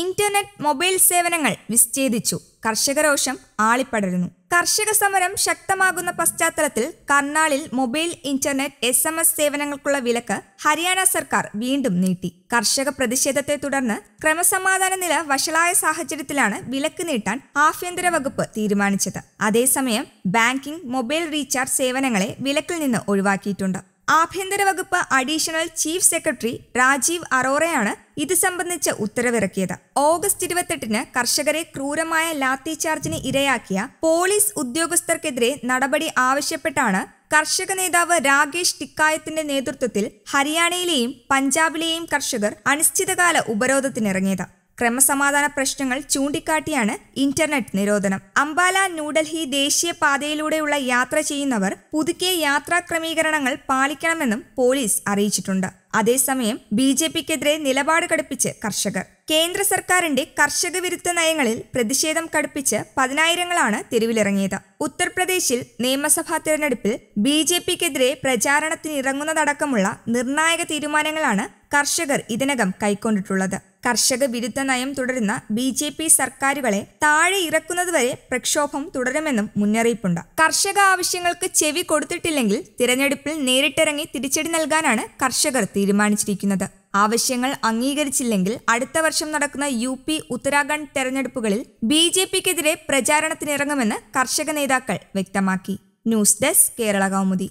Internet mobile സേവനങ്ങൾ വിച്ഛേദിച്ചു കർഷകരോഷം ആളിപ്പടരുന്നു. കർഷക സമരം ശക്തമാകുന്ന പശ്ചാത്തലത്തിൽ കർണാളിൽ mobile internet S M S സേവനങ്ങൾക്കുള്ള വിലക്ക് ഹരിയാന സർക്കാർ വീണ്ടും നീട്ടി. കർഷക പ്രതിഷേധത്തെ തുടർന്ന് ക്രമസമാധാന നില വഷളായ സാഹചര്യത്തിലാണ് വിലക്ക് നീട്ടാൻ ആഭ്യന്തര വകുപ്പ് തീരുമാനിച്ചത്. അതേസമയം ബാങ്കിംഗ് മൊബൈൽ റീചാർജ് സേവനങ്ങളെ വിലക്കിൽ നിന്ന് ഒഴിവാക്കിയിട്ടുണ്ട്. ആഭ്യന്തര വകുപ്പ് അഡീഷണൽ ചീഫ് സെക്രട്ടറി രാജീവ് അറോറയാണ് ഇത് സംബന്ധിച്ച് ഉത്തരവിറക്കിയത്. ഓഗസ്റ്റ് ഇരുപത്തെട്ടിന് കർഷകരെ ക്രൂരമായ ലാത്തി ചാർജിന് ഇരയാക്കിയ പോലീസ് ഉദ്യോഗസ്ഥർക്കെതിരെ നടപടി ആവശ്യപ്പെട്ടാണ് കർഷക നേതാവ് രാകേഷ് ടിക്കായത്തിന്റെ നേതൃത്വത്തിൽ ഹരിയാനയിലെയും പഞ്ചാബിലെയും കർഷകർ അനിശ്ചിതകാല ഉപരോധത്തിനിറങ്ങിയത്. ക്രമസമാധാന പ്രശ്നങ്ങൾ ചൂണ്ടിക്കാട്ടിയാണ് ഇന്റർനെറ്റ് നിരോധനം. അംബാല ന്യൂഡൽഹി ദേശീയ പാതയിലൂടെയുള്ള യാത്ര ചെയ്യുന്നവർ പുതുക്കിയ യാത്രാ ക്രമീകരണങ്ങൾ പാലിക്കണമെന്നും പോലീസ് അറിയിച്ചിട്ടുണ്ട്. അതേസമയം ബി ജെ പിക്കെതിരെ നിലപാട് കടുപ്പിച്ച് കർഷകർ. കേന്ദ്ര സർക്കാരിന്റെ കർഷക വിരുദ്ധ നയങ്ങളിൽ പ്രതിഷേധം കടുപ്പിച്ച് പതിനായിരങ്ങളാണ് തെരുവിലിറങ്ങിയത്. ഉത്തർപ്രദേശിൽ നിയമസഭാ തെരഞ്ഞെടുപ്പിൽ ബി ജെ പിക്കെതിരെ പ്രചാരണത്തിനിറങ്ങുന്നതടക്കമുള്ള നിർണായക തീരുമാനങ്ങളാണ് കർഷകർ ഇതിനകം കൈക്കൊണ്ടിട്ടുള്ളത്. കർഷക വിരുദ്ധ നയം തുടരുന്ന ബി ജെ പി സർക്കാരുകളെ താഴെ ഇറക്കുന്നതുവരെ പ്രക്ഷോഭം തുടരുമെന്നും മുന്നറിയിപ്പുണ്ട്. കർഷക ആവശ്യങ്ങൾക്ക് ചെവി കൊടുത്തിട്ടില്ലെങ്കിൽ തിരഞ്ഞെടുപ്പിൽ നേരിട്ടിറങ്ങി തിരിച്ചടി നൽകാനാണ് കർഷകർ തീരുമാനിച്ചിരിക്കുന്നത്. ആവശ്യങ്ങൾ അംഗീകരിച്ചില്ലെങ്കിൽ അടുത്ത വർഷം നടക്കുന്ന യു പി ഉത്തരാഖണ്ഡ് തെരഞ്ഞെടുപ്പുകളിൽ ബി ജെ പിക്കെതിരെ പ്രചാരണത്തിനിറങ്ങുമെന്ന് കർഷക നേതാക്കൾ വ്യക്തമാക്കി. News desk Kerala Kaumudi.